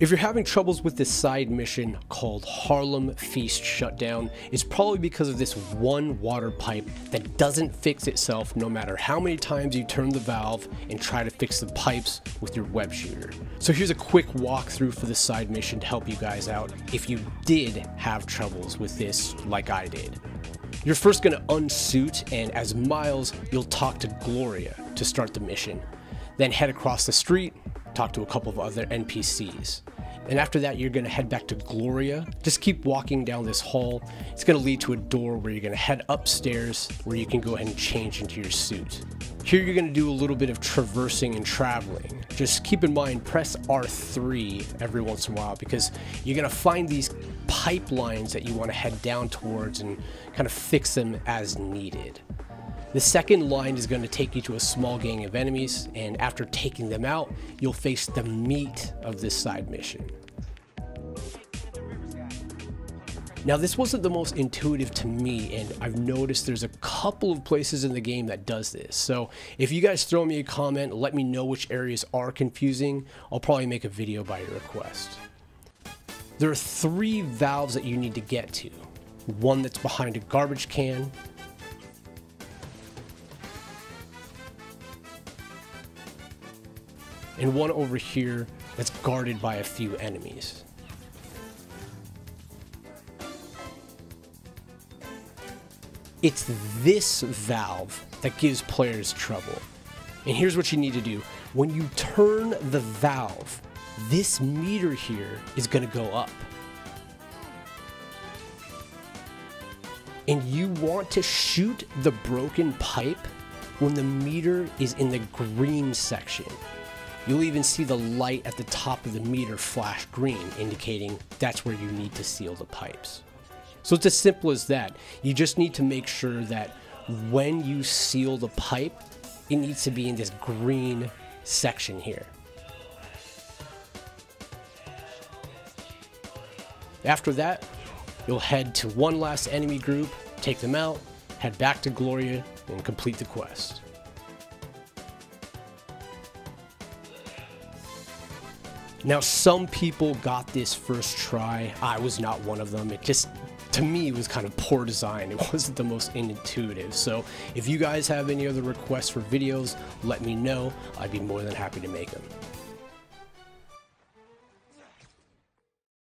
If you're having troubles with this side mission called Harlem Feast Shutdown, it's probably because of this one water pipe that doesn't fix itself no matter how many times you turn the valve and try to fix the pipes with your web shooter. So here's a quick walkthrough for the side mission to help you guys out if you did have troubles with this like I did. You're first going to unsuit and as Miles, you'll talk to Gloria to start the mission. Then head across the street, talk to a couple of other NPCs. And after that, you're gonna head back to Gloria. Just keep walking down this hall. It's gonna lead to a door where you're gonna head upstairs where you can go ahead and change into your suit. Here you're gonna do a little bit of traversing and traveling. Just keep in mind, press R3 every once in a while because you're gonna find these pipelines that you wanna head down towards and kind of fix them as needed. The second line is going to take you to a small gang of enemies, and after taking them out, you'll face the meat of this side mission. Now this wasn't the most intuitive to me and I've noticed there's a couple of places in the game that does this. So if you guys throw me a comment, let me know which areas are confusing, I'll probably make a video by your request. There are three valves that you need to get to. One that's behind a garbage can, and one over here that's guarded by a few enemies. It's this valve that gives players trouble. And here's what you need to do. When you turn the valve, this meter here is going to go up. And you want to shoot the broken pipe when the meter is in the green section. You'll even see the light at the top of the meter flash green, indicating that's where you need to seal the pipes. So it's as simple as that. You just need to make sure that when you seal the pipe, it needs to be in this green section here. After that, you'll head to one last enemy group, take them out, head back to Gloria, and complete the quest. Now, some people got this first try. I was not one of them. It just, to me, was kind of poor design. It wasn't the most intuitive. So, if you guys have any other requests for videos, let me know. I'd be more than happy to make them.